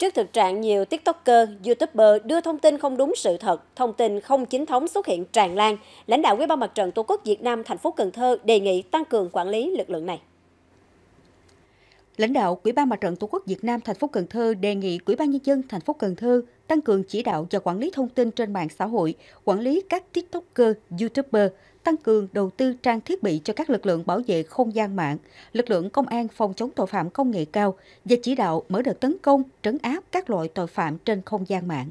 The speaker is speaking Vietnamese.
Trước thực trạng nhiều TikToker, YouTuber đưa thông tin không đúng sự thật, thông tin không chính thống xuất hiện tràn lan, lãnh đạo Ủy ban Mặt trận Tổ quốc Việt Nam thành phố Cần Thơ đề nghị tăng cường quản lý lực lượng này. Lãnh đạo Ủy ban Mặt trận Tổ quốc Việt Nam thành phố Cần Thơ đề nghị Ủy ban nhân dân thành phố Cần Thơ tăng cường chỉ đạo và quản lý thông tin trên mạng xã hội, quản lý các TikToker, YouTuber, tăng cường đầu tư trang thiết bị cho các lực lượng bảo vệ không gian mạng, lực lượng công an phòng chống tội phạm công nghệ cao và chỉ đạo mở đợt tấn công, trấn áp các loại tội phạm trên không gian mạng.